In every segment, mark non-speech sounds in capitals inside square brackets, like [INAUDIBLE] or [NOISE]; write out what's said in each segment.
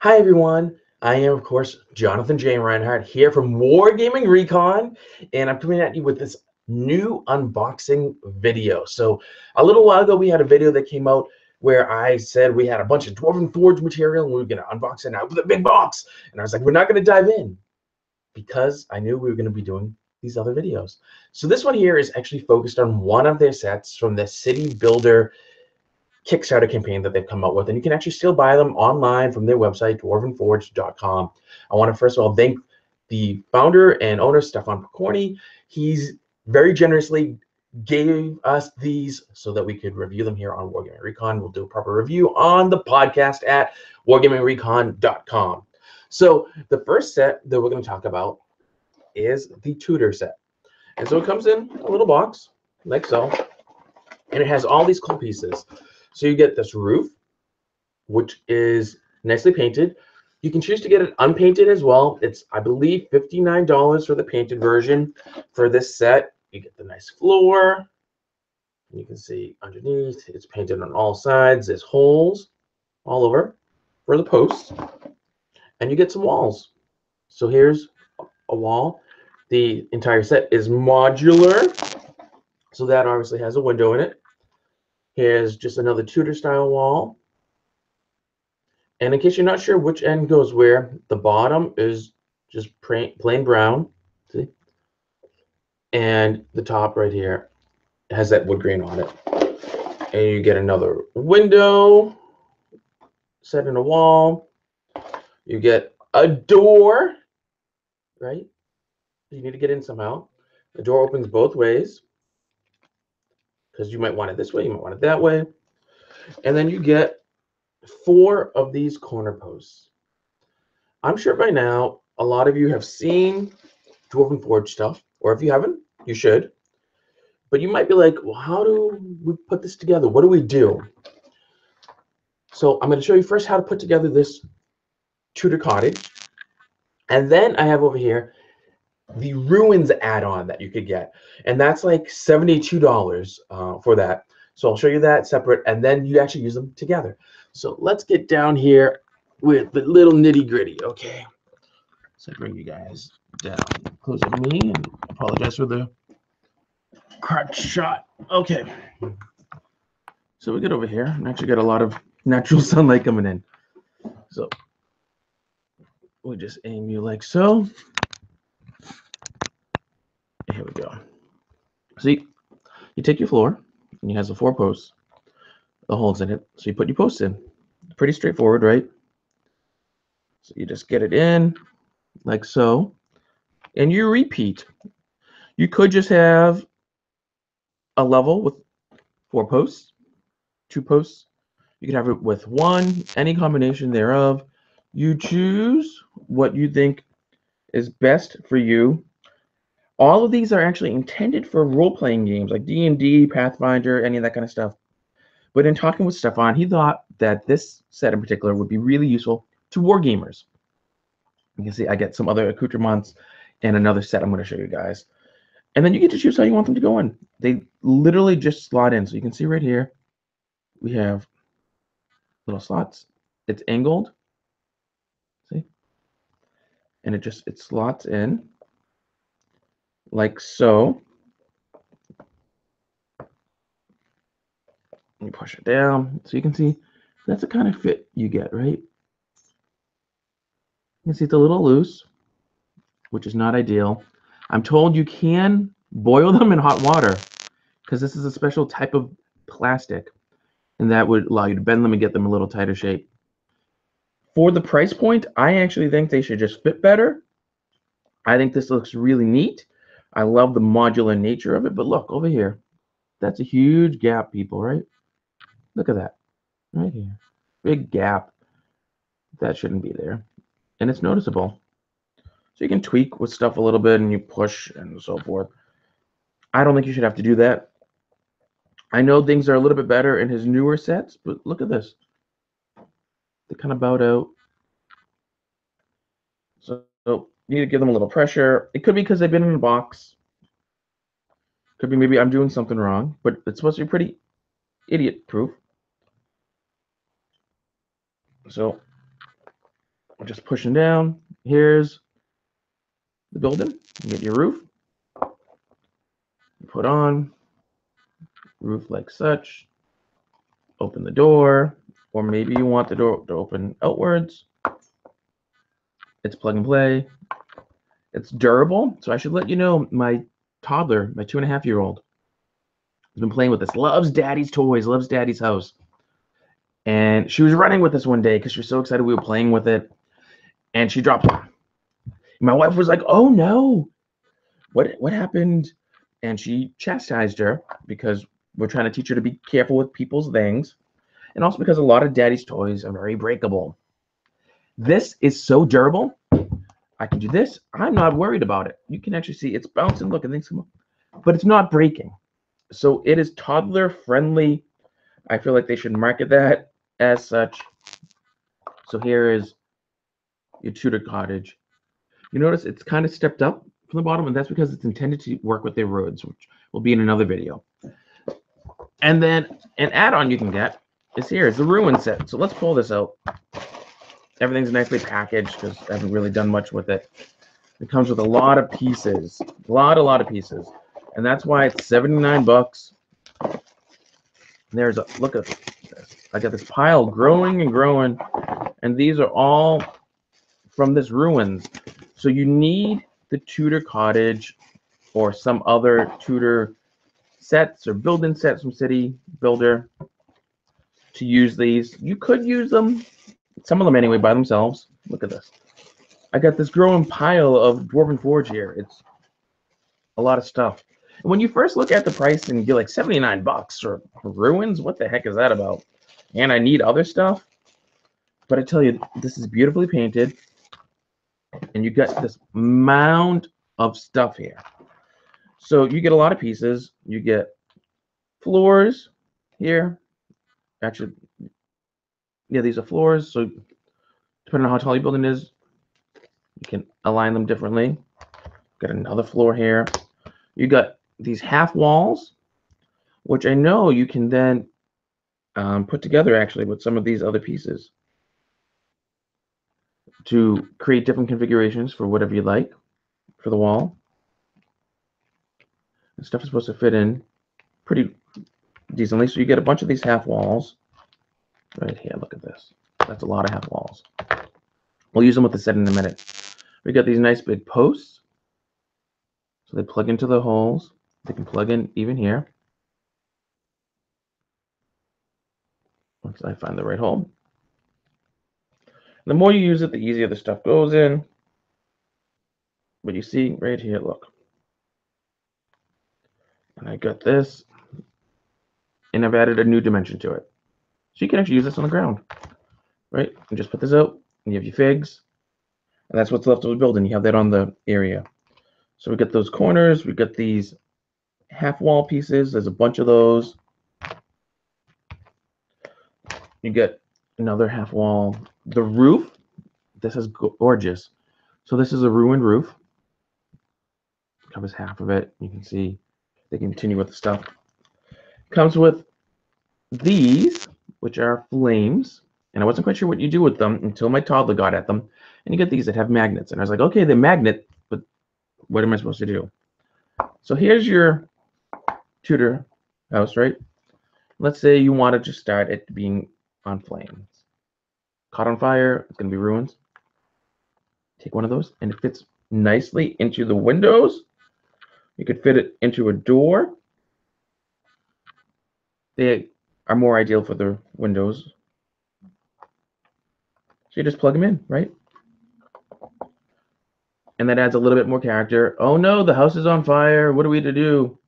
Hi, everyone. I am, of course, Jonathan J. Reinhart here from Wargaming Recon, and I'm coming at you with this new unboxing video. So, a little while ago, we had a video that came out where I said we had a bunch of Dwarven Forge material and we were going to unbox it out with a big box. And I was like, we're not going to dive in because I knew we were going to be doing these other videos. So, this one here is actually focused on one of their sets from the City Builder Kickstarter campaign that they've come up with, and you can actually still buy them online from their website, dwarvenforge.com. I want to first of all thank the founder and owner, Stefan Pokorny. He's very generously gave us these so that we could review them here on Wargaming Recon. We'll do a proper review on the podcast at wargamingrecon.com. So the first set that we're going to talk about is the Tudor set. And so it comes in a little box like so, and it has all these cool pieces. So you get this roof, which is nicely painted. You can choose to get it unpainted as well. It's, I believe, $59 for the painted version for this set. You get the nice floor. You can see underneath, it's painted on all sides. There's holes all over for the posts. And you get some walls. So here's a wall. The entire set is modular. So that obviously has a window in it. Here's just another Tudor style wall. And in case you're not sure which end goes where, the bottom is just plain brown. See? And the top right here has that wood grain on it. And you get another window set in a wall. You get a door, right? You need to get in somehow. The door opens both ways because you might want it this way, you might want it that way. And then you get four of these corner posts. I'm sure by now a lot of you have seen Dwarven Forge stuff, or if you haven't, you should. But you might be like, well, how do we put this together? What do we do? So I'm going to show you first how to put together this Tudor cottage. And then I have over here the Ruins add-on that you could get, and that's like seventy-two dollars uh, for that. So I'll show you that separate, and then you actually use them together. So let's get down here with the little nitty gritty. Okay, so bring you guys down closer to me, and apologize for the crotch shot. Okay, so we get over here, and actually get a lot of natural [LAUGHS] sunlight coming in. So we just aim you like so. Here we go. See, you take your floor, and it has the four posts, the holes in it. So you put your posts in. Pretty straightforward, right? So you just get it in like so, and you repeat. You could just have a level with four posts, two posts. You could have it with one, any combination thereof. You choose what you think is best for you all of these are actually intended for role-playing games like D&D, Pathfinder, any of that kind of stuff. But in talking with Stefan, he thought that this set in particular would be really useful to war gamers. You can see I get some other accoutrements and another set I'm going to show you guys. And then you get to choose how you want them to go in. They literally just slot in. So you can see right here, we have little slots. It's angled. See? And it just, it slots in like so. You push it down so you can see that's the kind of fit you get, right? You can see it's a little loose, which is not ideal. I'm told you can boil [LAUGHS] them in hot water because this is a special type of plastic and that would allow you to bend them and get them a little tighter shape. For the price point, I actually think they should just fit better. I think this looks really neat. I love the modular nature of it, but look over here. That's a huge gap, people, right? Look at that. Right here. Big gap. That shouldn't be there. And it's noticeable. So you can tweak with stuff a little bit and you push and so forth. I don't think you should have to do that. I know things are a little bit better in his newer sets, but look at this. They kind of bowed out. So, so need to give them a little pressure. It could be because they've been in a box. Could be maybe I'm doing something wrong, but it's supposed to be pretty idiot proof. So just pushing down. Here's the building. You get your roof. Put on roof like such. Open the door, or maybe you want the door to open outwards. It's plug and play. It's durable, so I should let you know my toddler, my two and a half year old, has been playing with this. Loves daddy's toys, loves daddy's house. And she was running with this one day because she was so excited we were playing with it. And she dropped it. My wife was like, "Oh no, what what happened?" And she chastised her because we're trying to teach her to be careful with people's things, and also because a lot of daddy's toys are very breakable. This is so durable. I can do this. I'm not worried about it. You can actually see it's bouncing. Look, and things come up, but it's not breaking. So it is toddler friendly. I feel like they should market that as such. So here is your Tudor cottage. You notice it's kind of stepped up from the bottom, and that's because it's intended to work with their roads, which will be in another video. And then an add-on you can get is here is the ruin set. So let's pull this out. Everything's nicely packaged because I haven't really done much with it. It comes with a lot of pieces, a lot, a lot of pieces, and that's why it's 79 bucks. And There's a look at this. I got this pile growing and growing, and these are all from this ruins. So you need the Tudor cottage or some other Tudor sets or building sets from City Builder to use these. You could use them, some of them anyway, by themselves. Look at this. I got this growing pile of Dwarven Forge here. It's a lot of stuff. And when you first look at the price and you're like 79 bucks for ruins, what the heck is that about? And I need other stuff. But I tell you, this is beautifully painted. And you got this mound of stuff here. So you get a lot of pieces. You get floors here. Actually, yeah, these are floors. So depending on how tall your building is, you can align them differently. Got another floor here. You got these half walls, which I know you can then um, put together actually with some of these other pieces to create different configurations for whatever you like for the wall. And stuff is supposed to fit in pretty decently. So you get a bunch of these half walls right here. Look at this. That's a lot of half walls. We'll use them with the set in a minute. We got these nice big posts. So they plug into the holes. They can plug in even here. Once I find the right hole. The more you use it, the easier the stuff goes in. But you see right here, look. And I got this. And I've added a new dimension to it. So you can actually use this on the ground. Right? And just put this out. And you have your figs. And that's what's left of the building. You have that on the area. So we get those corners. We got these half wall pieces. There's a bunch of those. You get another half wall. The roof, this is gorgeous. So this is a ruined roof. Covers half of it. You can see they continue with the stuff. Comes with these, which are flames. And I wasn't quite sure what you do with them until my toddler got at them. And you get these that have magnets. And I was like, okay, they're magnet, but what am I supposed to do? So here's your Tudor house, right? Let's say you wanted to start it being on flames. Caught on fire, it's going to be ruins. Take one of those, and it fits nicely into the windows. You could fit it into a door. They are more ideal for the windows. So you just plug them in, right? And that adds a little bit more character. Oh no, the house is on fire. What are we to do?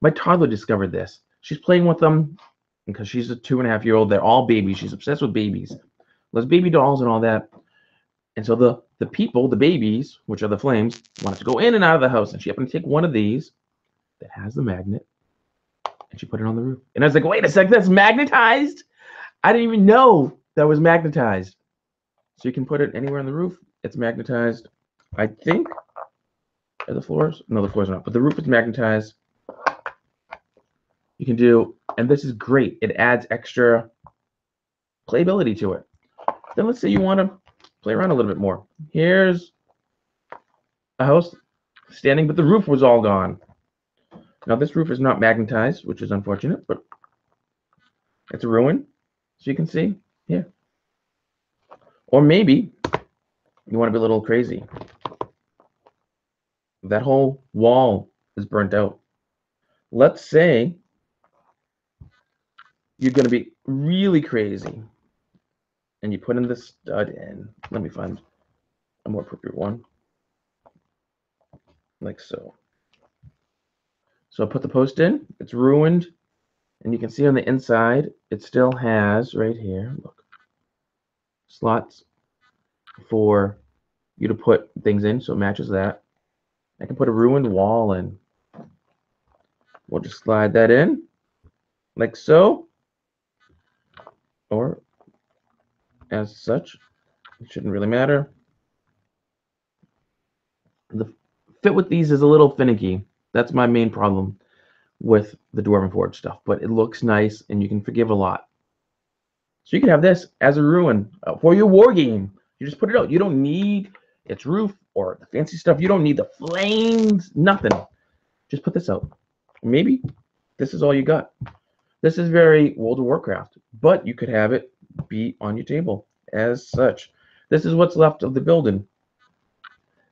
My toddler discovered this. She's playing with them because she's a two and a half year old. They're all babies. She's obsessed with babies. There's baby dolls and all that. And so the the people, the babies, which are the flames, wanted to go in and out of the house. And she happened to take one of these that has the magnet and she put it on the roof. And I was like, wait a sec, that's magnetized? I didn't even know that was magnetized. So you can put it anywhere on the roof. It's magnetized. I think are the floors? No, the floors are not, but the roof is magnetized. You can do, and this is great. It adds extra playability to it. Then let's say you want to play around a little bit more. Here's a house standing, but the roof was all gone. Now this roof is not magnetized, which is unfortunate, but it's a ruin, so you can see here. Or maybe you want to be a little crazy. That whole wall is burnt out. Let's say you're going to be really crazy and you put in the stud in. Let me find a more appropriate one. Like so. So I put the post in, it's ruined, and you can see on the inside, it still has right here, look, slots for you to put things in, so it matches that. I can put a ruined wall in. We'll just slide that in, like so, or as such. It shouldn't really matter. The fit with these is a little finicky. That's my main problem with the Dwarven Forge stuff, but it looks nice and you can forgive a lot. So you can have this as a ruin uh, for your war game. You just put it out. You don't need its roof or the fancy stuff. You don't need the flames, nothing. Just put this out. Maybe this is all you got. This is very World of Warcraft, but you could have it be on your table as such. This is what's left of the building.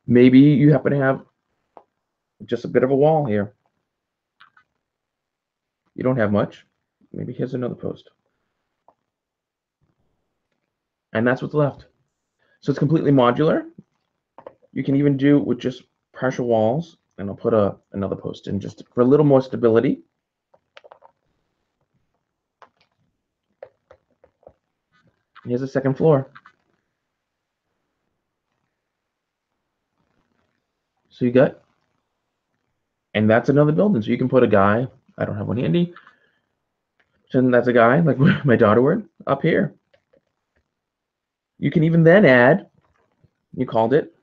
Maybe you happen to have just a bit of a wall here. You don't have much. Maybe here's another post. And that's what's left. So it's completely modular. You can even do with just partial walls. And I'll put a another post in just for a little more stability. Here's the second floor. So you got, and that's another building. So you can put a guy, I don't have one handy, and that's a guy, like [LAUGHS] my daughter would, up here. You can even then add, you called it,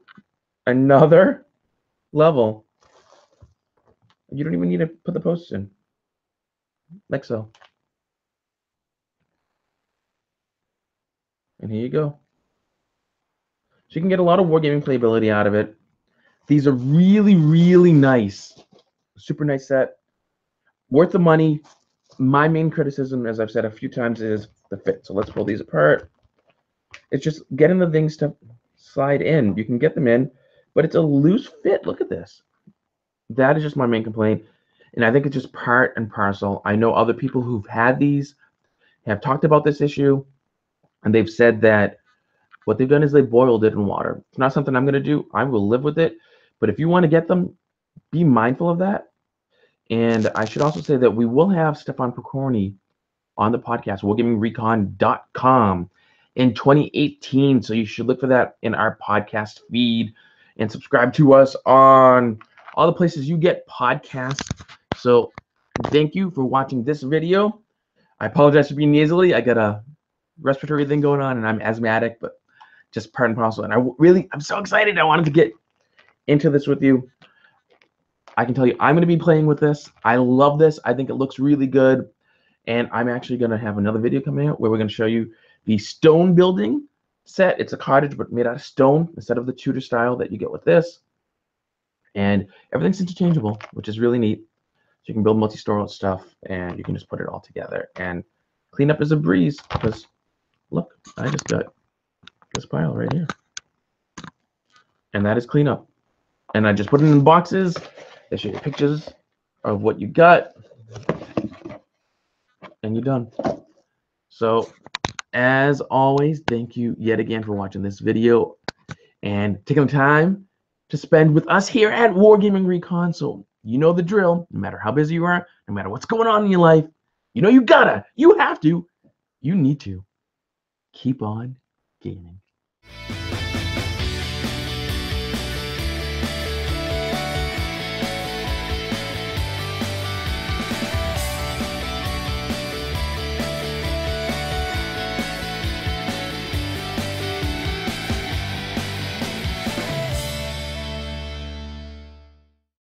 another level. You don't even need to put the posts in, like so. And here you go. So you can get a lot of wargaming playability out of it. These are really, really nice. Super nice set. Worth the money. My main criticism, as I've said a few times, is the fit. So let's pull these apart. It's just getting the things to slide in. You can get them in, but it's a loose fit. Look at this. That is just my main complaint. And I think it's just part and parcel. I know other people who've had these have talked about this issue and they've said that what they've done is they boiled it in water. It's not something I'm going to do. I will live with it. But if you want to get them, be mindful of that. And I should also say that we will have Stefan Pokorny on the podcast, wargamingrecon.com in 2018. So you should look for that in our podcast feed and subscribe to us on all the places you get podcasts. So thank you for watching this video. I apologize for being nasally. I got a respiratory thing going on and I'm asthmatic, but just part and parcel. And I really, I'm so excited. I wanted to get into this with you. I can tell you, I'm going to be playing with this. I love this. I think it looks really good. And I'm actually going to have another video coming out where we're going to show you the stone building set. It's a cottage, but made out of stone instead of the Tudor style that you get with this. And everything's interchangeable, which is really neat. So you can build multi-story stuff and you can just put it all together. And cleanup is a breeze because look, I just got this pile right here. And that is cleanup. And I just put it in boxes. They show you pictures of what you got. And you're done. So, as always, thank you yet again for watching this video and taking the time to spend with us here at Wargaming Recon. So, you know the drill. No matter how busy you are, no matter what's going on in your life, you know you gotta, you have to, you need to keep on gaming.